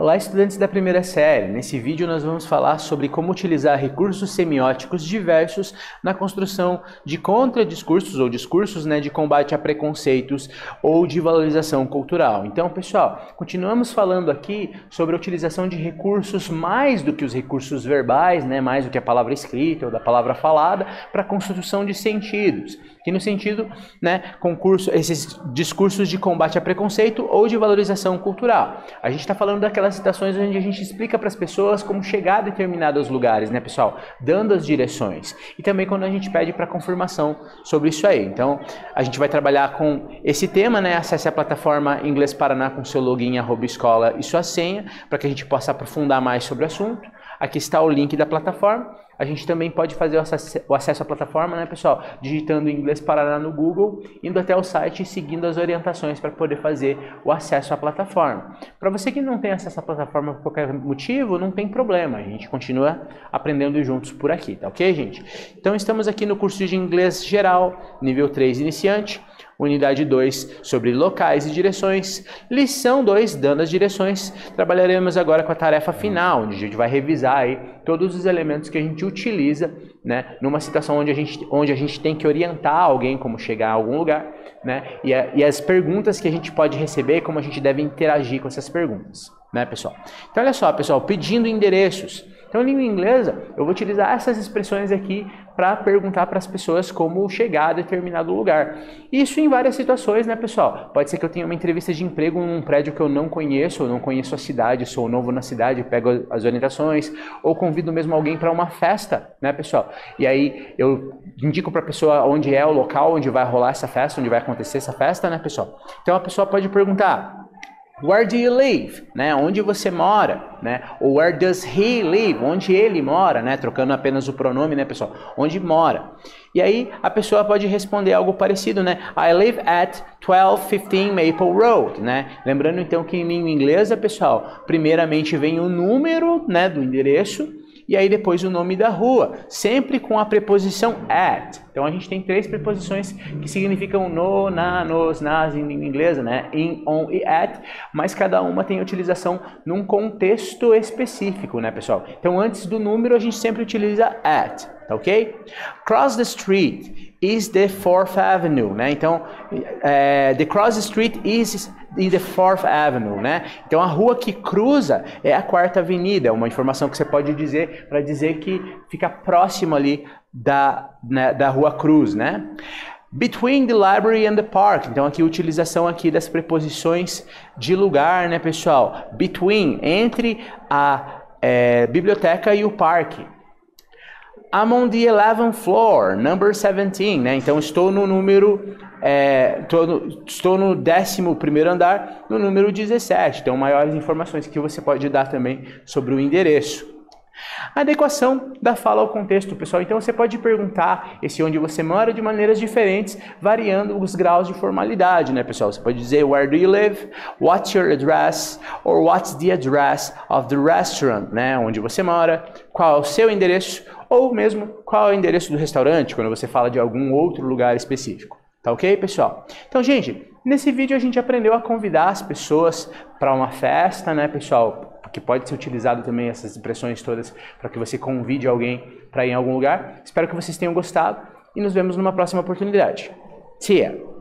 Olá, estudantes da primeira série. Nesse vídeo nós vamos falar sobre como utilizar recursos semióticos diversos na construção de contradiscursos ou discursos né, de combate a preconceitos ou de valorização cultural. Então, pessoal, continuamos falando aqui sobre a utilização de recursos mais do que os recursos verbais, né, mais do que a palavra escrita ou da palavra falada, para a construção de sentidos. Que no sentido, né, concurso, esses discursos de combate a preconceito ou de valorização cultural. A gente está falando daquela aquelas citações onde a gente explica para as pessoas como chegar a determinados lugares, né, pessoal? Dando as direções. E também quando a gente pede para confirmação sobre isso aí. Então, a gente vai trabalhar com esse tema, né? Acesse a plataforma Inglês Paraná com seu login, arroba escola e sua senha, para que a gente possa aprofundar mais sobre o assunto. Aqui está o link da plataforma. A gente também pode fazer o acesso, o acesso à plataforma, né, pessoal? Digitando inglês Paraná no Google, indo até o site e seguindo as orientações para poder fazer o acesso à plataforma. Para você que não tem acesso à plataforma por qualquer motivo, não tem problema. A gente continua aprendendo juntos por aqui, tá ok, gente? Então, estamos aqui no curso de inglês geral, nível 3 iniciante. Unidade 2 sobre locais e direções. Lição 2, dando as direções. Trabalharemos agora com a tarefa final, onde a gente vai revisar aí todos os elementos que a gente utiliza, né, numa situação onde a gente, onde a gente tem que orientar alguém como chegar a algum lugar, né, e, a, e as perguntas que a gente pode receber, como a gente deve interagir com essas perguntas, né, pessoal? Então, olha só, pessoal, pedindo endereços. Então, língua inglesa, eu vou utilizar essas expressões aqui para perguntar para as pessoas como chegar a determinado lugar. Isso em várias situações, né, pessoal? Pode ser que eu tenha uma entrevista de emprego num prédio que eu não conheço, eu não conheço a cidade, sou novo na cidade, pego as orientações, ou convido mesmo alguém para uma festa, né, pessoal? E aí eu indico para a pessoa onde é o local onde vai rolar essa festa, onde vai acontecer essa festa, né, pessoal? Então a pessoa pode perguntar: Where do you live? Né? Onde você mora? Né? Ou where does he live? Onde ele mora? Né? Trocando apenas o pronome, né, pessoal? Onde mora? E aí a pessoa pode responder algo parecido, né? I live at 1215 Maple Road, né? Lembrando então que em língua inglesa, pessoal, primeiramente vem o número, né, do endereço e aí depois o nome da rua, sempre com a preposição at. Então a gente tem três preposições que significam no, na, nos, nas em inglês, né? In, on e at, mas cada uma tem utilização num contexto específico, né, pessoal? Então antes do número a gente sempre utiliza at, tá ok? Cross the street is the Fourth Avenue, né? Então, é, the cross the street is in the Fourth Avenue, né? Então a rua que cruza é a Quarta Avenida, uma informação que você pode dizer para dizer que fica próximo ali da, né, da Rua Cruz, né? Between the library and the park. Então aqui utilização aqui das preposições de lugar, né, pessoal? Between, entre a é, biblioteca e o parque. I'm on the 11th floor, number 17, né? Então estou no número, é, no, estou no 11 primeiro andar, no número 17. Então maiores informações que você pode dar também sobre o endereço. Adequação da fala ao contexto, pessoal. Então você pode perguntar esse onde você mora de maneiras diferentes, variando os graus de formalidade, né, pessoal? Você pode dizer where do you live, what's your address, or what's the address of the restaurant, né, onde você mora, qual é o seu endereço, ou mesmo qual é o endereço do restaurante, quando você fala de algum outro lugar específico. Tá ok, pessoal? Então, gente, nesse vídeo a gente aprendeu a convidar as pessoas para uma festa, né, pessoal? Que pode ser utilizado também essas expressões todas para que você convide alguém para ir em algum lugar. Espero que vocês tenham gostado e nos vemos numa próxima oportunidade. See ya!